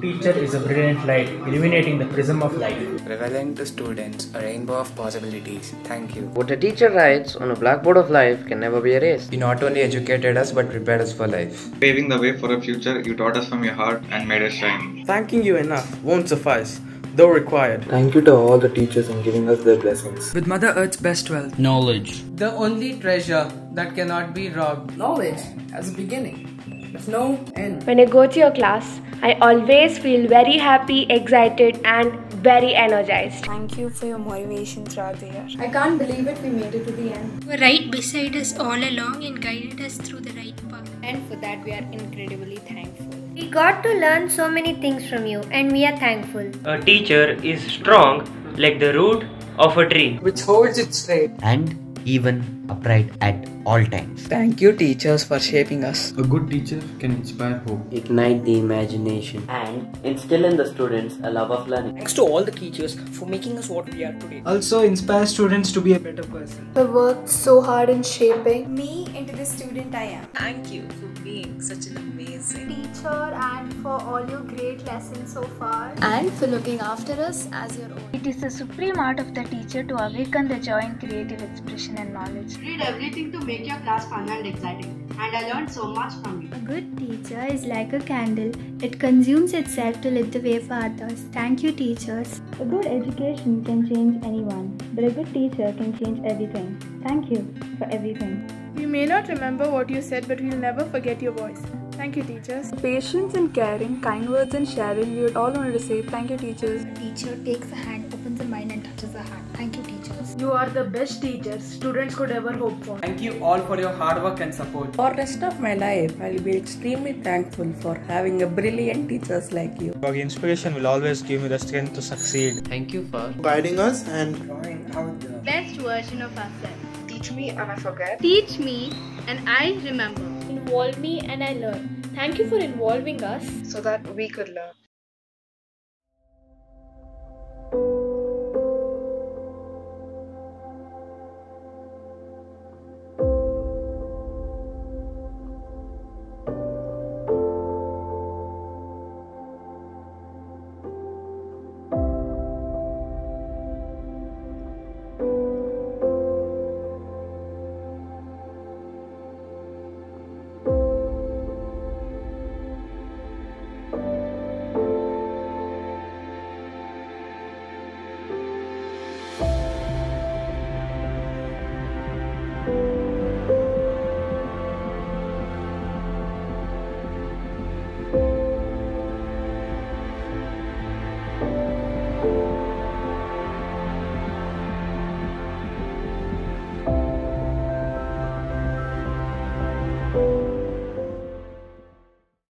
Teacher is a brilliant light, illuminating the prism of life. revealing to students a rainbow of possibilities. Thank you. What a teacher writes on a blackboard of life can never be erased. You not only educated us but prepared us for life. Paving the way for a future, you taught us from your heart and made us shine. Thanking you enough won't suffice, though required. Thank you to all the teachers in giving us their blessings. With Mother Earth's best wealth, Knowledge. The only treasure that cannot be robbed. knowledge has a beginning, with no end. When I go to your class, I always feel very happy, excited, and very energized. Thank you for your motivation throughout the year. I can't believe it, we made it to the end. You were right beside us all along and guided us through the right path. And for that, we are incredibly thankful. We got to learn so many things from you, and we are thankful. A teacher is strong like the root of a tree, Which holds it straight. And even upright at all times. Thank you, teachers, for shaping us. A good teacher can inspire hope. Ignite the imagination and instill in the students a love of learning. Thanks to all the teachers for making us what we are today. Also inspire students to be a better person. We work so hard in shaping Me into the student I am. Thank you for being such an amazing teacher and for all your great lessons so far. And for looking after us as your own. It is the supreme art of the teacher to awaken the joy in creative expression and knowledge. Read everything to make your class fun and exciting. And I learned so much from you. A good teacher is like a candle, it consumes itself to lit the way for others. Thank you, teachers. A good education can change anyone, but a good teacher can change everything. Thank you for everything. We may not remember what you said, but we'll never forget your voice. Thank you, teachers. Patience and caring, kind words and sharing, we would all want to say thank you, teachers. A Teacher takes a hand, opens the mind, and touches the heart. Thank you, teachers. You are the best teachers students could ever hope for. Thank you all for your hard work and support. For the rest of my life, I'll be extremely thankful for having a brilliant teachers like you. Your inspiration will always give me the strength to succeed. Thank you for Guiding us and Drawing out the Best version of ourselves. teach me and I forget. Teach me and I remember. Involve me and I learn. Thank you for involving us. so that we could learn.